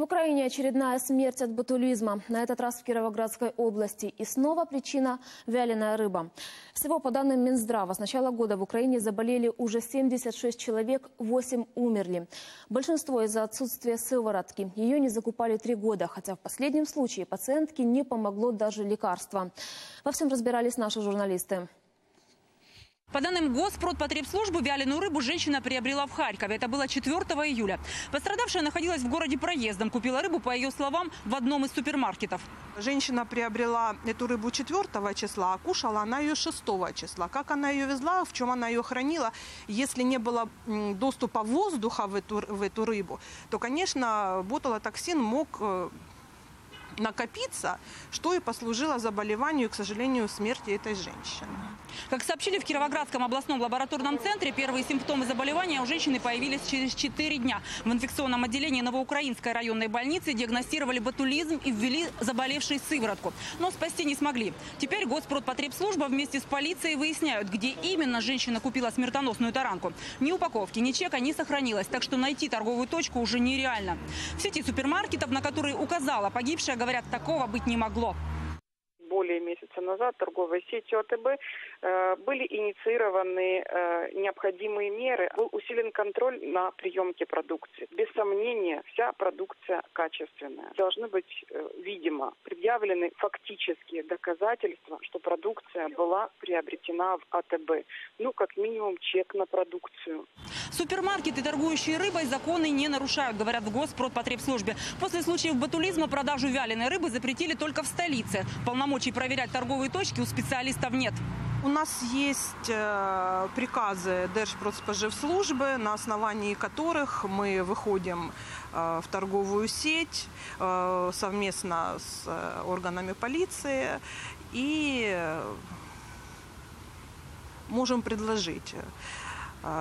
В Украине очередная смерть от ботулизма. На этот раз в Кировоградской области. И снова причина – вяленая рыба. Всего по данным Минздрава, с начала года в Украине заболели уже 76 человек, 8 умерли. Большинство из-за отсутствия сыворотки. Ее не закупали три года, хотя в последнем случае пациентке не помогло даже лекарство. Во всем разбирались наши журналисты. По данным Госпродпотребслужбы, вяленую рыбу женщина приобрела в Харькове. Это было 4 июля. Пострадавшая находилась в городе проездом. Купила рыбу, по ее словам, в одном из супермаркетов. Женщина приобрела эту рыбу 4 числа, а кушала она ее 6 числа. Как она ее везла, в чем она ее хранила, если не было доступа воздуха в эту, в эту рыбу, то, конечно, ботулотоксин мог э, накопиться, что и послужило заболеванию и, к сожалению, смерти этой женщины. Как сообщили в Кировоградском областном лабораторном центре, первые симптомы заболевания у женщины появились через 4 дня. В инфекционном отделении Новоукраинской районной больницы диагностировали ботулизм и ввели заболевшей сыворотку. Но спасти не смогли. Теперь Госпродпотребслужба вместе с полицией выясняют, где именно женщина купила смертоносную таранку. Ни упаковки, ни чека не сохранилось, так что найти торговую точку уже нереально. В сети супермаркетов, на которые указала погибшая, говорят, такого быть не могло более месяца назад торговой сетью АТБ э, были инициированы э, необходимые меры. Был усилен контроль на приемке продукции. Без сомнения, вся продукция качественная. Должны быть, э, видимо, предъявлены фактические доказательства, что продукция была приобретена в АТБ. Ну, как минимум, чек на продукцию. Супермаркеты, торгующие рыбой, законы не нарушают, говорят в Госпродпотребслужбе. После случаев ботулизма продажу вяленой рыбы запретили только в столице. Полномочий проверять торговые точки у специалистов нет. У нас есть э, приказы Держпродспоживслужбы, на основании которых мы выходим э, в торговую сеть э, совместно с органами полиции и можем предложить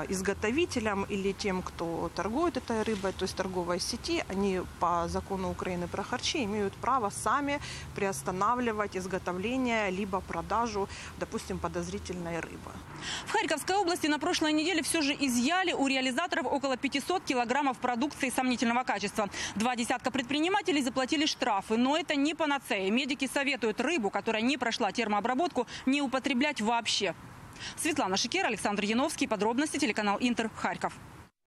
изготовителям или тем, кто торгует этой рыбой, то есть торговой сети, они по закону Украины про харчи имеют право сами приостанавливать изготовление либо продажу, допустим, подозрительной рыбы. В Харьковской области на прошлой неделе все же изъяли у реализаторов около 500 килограммов продукции сомнительного качества. Два десятка предпринимателей заплатили штрафы, но это не панацея. Медики советуют рыбу, которая не прошла термообработку, не употреблять вообще. Светлана Шикер, Александр Яновский. Подробности телеканал Интер. Харьков.